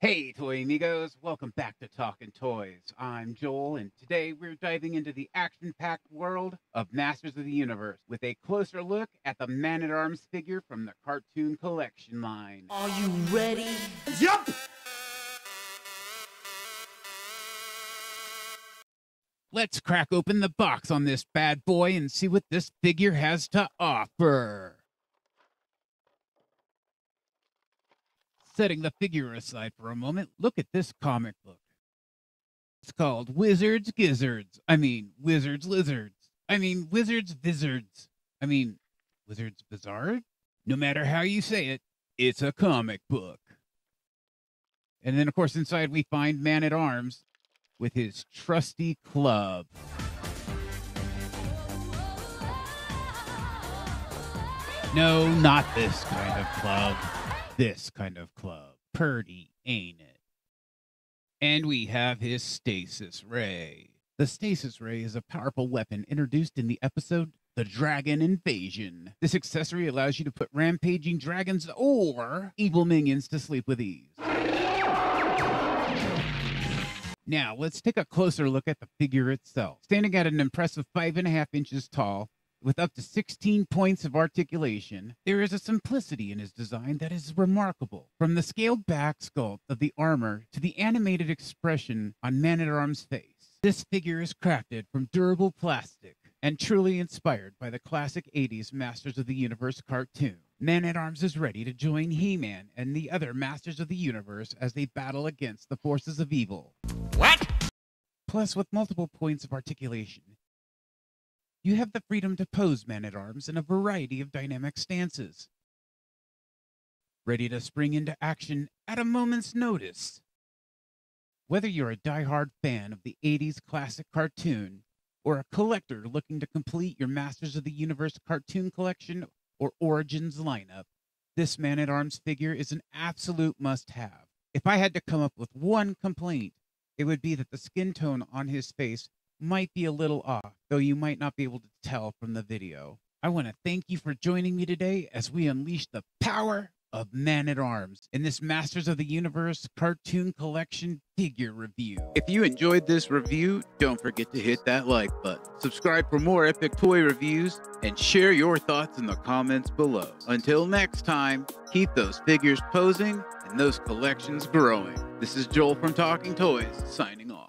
Hey, Toy Amigos, welcome back to Talking Toys. I'm Joel, and today we're diving into the action packed world of Masters of the Universe with a closer look at the Man at Arms figure from the Cartoon Collection line. Are you ready? Yup! Let's crack open the box on this bad boy and see what this figure has to offer. Setting the figure aside for a moment, look at this comic book. It's called Wizards Gizzards. I mean, Wizards Lizards. I mean, Wizards Vizards. I mean, Wizards Bizarre? No matter how you say it, it's a comic book. And then, of course, inside we find Man at Arms with his trusty club. No, not this kind of club. This kind of club. Purdy, ain't it? And we have his stasis ray. The stasis ray is a powerful weapon introduced in the episode The Dragon Invasion. This accessory allows you to put rampaging dragons or evil minions to sleep with ease. Now, let's take a closer look at the figure itself. Standing at an impressive five and a half inches tall, with up to 16 points of articulation, there is a simplicity in his design that is remarkable. From the scaled back sculpt of the armor to the animated expression on Man at Arms' face, this figure is crafted from durable plastic and truly inspired by the classic 80s Masters of the Universe cartoon. Man at Arms is ready to join He Man and the other Masters of the Universe as they battle against the forces of evil. What? Plus, with multiple points of articulation, you have the freedom to pose Man at Arms in a variety of dynamic stances. Ready to spring into action at a moment's notice. Whether you're a die-hard fan of the 80s classic cartoon or a collector looking to complete your Masters of the Universe cartoon collection or Origins lineup, this Man at Arms figure is an absolute must have. If I had to come up with one complaint, it would be that the skin tone on his face might be a little off, though you might not be able to tell from the video. I want to thank you for joining me today as we unleash the power of Man at Arms in this Masters of the Universe cartoon collection figure review. If you enjoyed this review, don't forget to hit that like button. Subscribe for more epic toy reviews and share your thoughts in the comments below. Until next time, keep those figures posing and those collections growing. This is Joel from Talking Toys signing off.